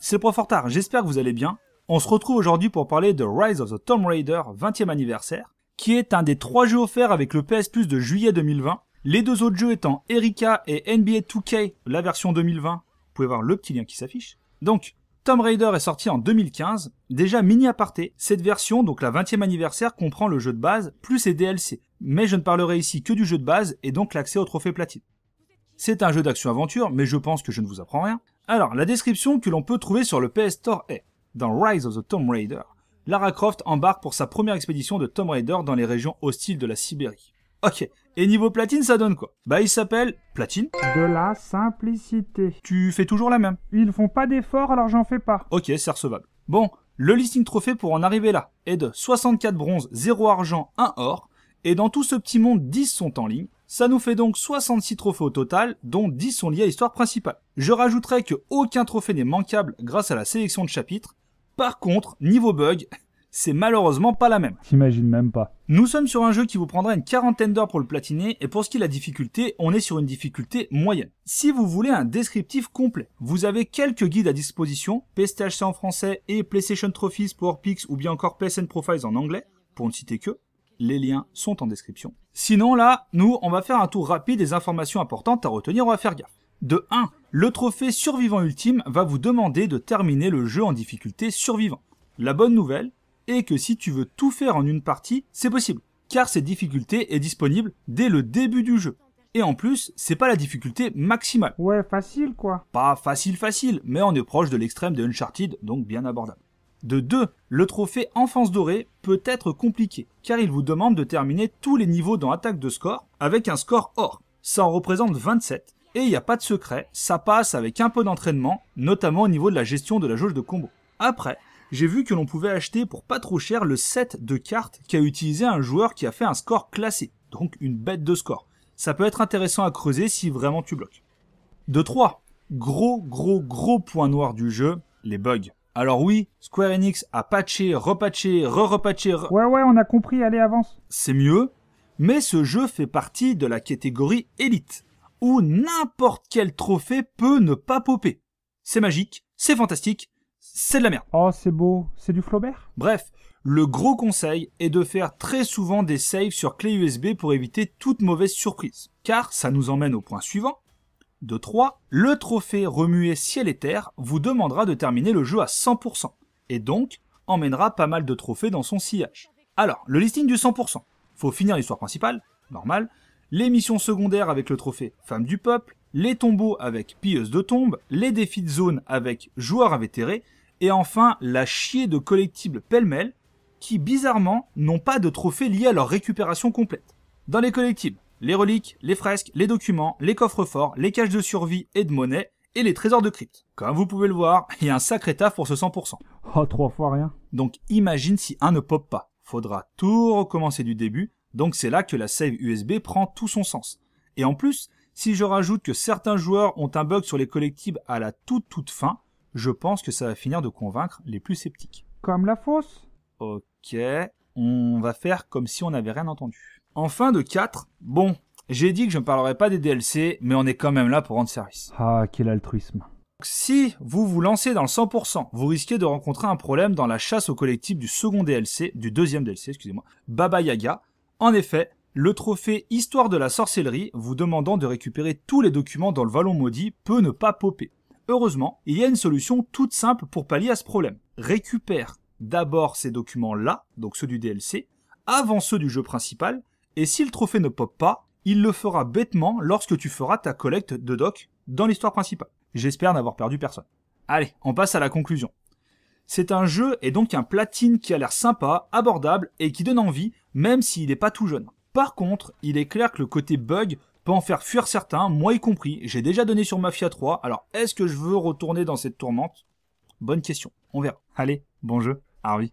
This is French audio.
C'est le prof Hortard, j'espère que vous allez bien. On se retrouve aujourd'hui pour parler de Rise of the Tomb Raider 20e anniversaire, qui est un des trois jeux offerts avec le PS Plus de juillet 2020. Les deux autres jeux étant Erika et NBA 2K, la version 2020. Vous pouvez voir le petit lien qui s'affiche. Donc, Tomb Raider est sorti en 2015. Déjà mini aparté, cette version, donc la 20e anniversaire, comprend le jeu de base plus ses DLC. Mais je ne parlerai ici que du jeu de base et donc l'accès au trophée platine. C'est un jeu d'action-aventure, mais je pense que je ne vous apprends rien. Alors, la description que l'on peut trouver sur le PS Store est Dans Rise of the Tomb Raider, Lara Croft embarque pour sa première expédition de Tomb Raider dans les régions hostiles de la Sibérie. Ok, et niveau platine, ça donne quoi? Bah, il s'appelle Platine. De la simplicité. Tu fais toujours la même. Ils font pas d'efforts, alors j'en fais pas. Ok, c'est recevable. Bon, le listing trophée pour en arriver là est de 64 bronzes, 0 argent, 1 or, et dans tout ce petit monde, 10 sont en ligne. Ça nous fait donc 66 trophées au total, dont 10 sont liés à l'histoire principale. Je rajouterai que aucun trophée n'est manquable grâce à la sélection de chapitres. Par contre, niveau bug, c'est malheureusement pas la même. T'imagines même pas. Nous sommes sur un jeu qui vous prendra une quarantaine d'heures pour le platiner, et pour ce qui est de la difficulté, on est sur une difficulté moyenne. Si vous voulez un descriptif complet, vous avez quelques guides à disposition, PSTHC en français et PlayStation Trophies, PowerPix ou bien encore PSN Profiles en anglais, pour ne citer que. Les liens sont en description. Sinon là, nous, on va faire un tour rapide des informations importantes à retenir, on va faire gaffe. De 1, le trophée survivant ultime va vous demander de terminer le jeu en difficulté survivant. La bonne nouvelle est que si tu veux tout faire en une partie, c'est possible, car cette difficulté est disponible dès le début du jeu. Et en plus, c'est pas la difficulté maximale. Ouais, facile quoi. Pas facile facile, mais on est proche de l'extrême de Uncharted, donc bien abordable. De 2, le trophée Enfance Dorée peut être compliqué, car il vous demande de terminer tous les niveaux dans Attaque de score avec un score or. Ça en représente 27, et il n'y a pas de secret, ça passe avec un peu d'entraînement, notamment au niveau de la gestion de la jauge de combo. Après, j'ai vu que l'on pouvait acheter pour pas trop cher le set de cartes qu'a utilisé un joueur qui a fait un score classé, donc une bête de score. Ça peut être intéressant à creuser si vraiment tu bloques. De 3, gros gros gros point noir du jeu, les bugs. Alors oui, Square Enix a patché, repatché, re-repatché, re... Ouais, ouais, on a compris, allez, avance. c'est mieux, mais ce jeu fait partie de la catégorie élite, où n'importe quel trophée peut ne pas popper. C'est magique, c'est fantastique, c'est de la merde. Oh, c'est beau, c'est du Flaubert? Bref, le gros conseil est de faire très souvent des saves sur clé USB pour éviter toute mauvaise surprise. Car ça nous emmène au point suivant. De 3, le trophée remué ciel et terre vous demandera de terminer le jeu à 100%, et donc emmènera pas mal de trophées dans son sillage. Alors, le listing du 100%. Faut finir l'histoire principale, normal, les missions secondaires avec le trophée Femme du Peuple, les tombeaux avec Pilleuse de Tombes, les défis de zone avec Joueur invétéré, et enfin la chier de collectibles pêle-mêle, qui bizarrement n'ont pas de trophées liés à leur récupération complète. Dans les collectibles, les reliques, les fresques, les documents, les coffres forts, les caches de survie et de monnaie, et les trésors de crypte. Comme vous pouvez le voir, il y a un sacré taf pour ce 100%. Oh, trois fois rien. Donc imagine si un ne pop pas. Faudra tout recommencer du début, donc c'est là que la save USB prend tout son sens. Et en plus, si je rajoute que certains joueurs ont un bug sur les collectibles à la toute toute fin, je pense que ça va finir de convaincre les plus sceptiques. Comme la fosse Ok, on va faire comme si on n'avait rien entendu. En fin de 4, bon, j'ai dit que je ne parlerai pas des DLC, mais on est quand même là pour rendre service. Ah, quel altruisme. Si vous vous lancez dans le 100%, vous risquez de rencontrer un problème dans la chasse au collectif du second DLC, du deuxième DLC, excusez-moi, Baba Yaga. En effet, le trophée Histoire de la sorcellerie, vous demandant de récupérer tous les documents dans le vallon maudit, peut ne pas popper. Heureusement, il y a une solution toute simple pour pallier à ce problème. Récupère d'abord ces documents-là, donc ceux du DLC, avant ceux du jeu principal, et si le trophée ne pop pas, il le fera bêtement lorsque tu feras ta collecte de doc dans l'histoire principale. J'espère n'avoir perdu personne. Allez, on passe à la conclusion. C'est un jeu et donc un platine qui a l'air sympa, abordable et qui donne envie, même s'il n'est pas tout jeune. Par contre, il est clair que le côté bug peut en faire fuir certains, moi y compris. J'ai déjà donné sur Mafia 3, alors est-ce que je veux retourner dans cette tourmente? Bonne question, on verra. Allez, bon jeu, Harvey.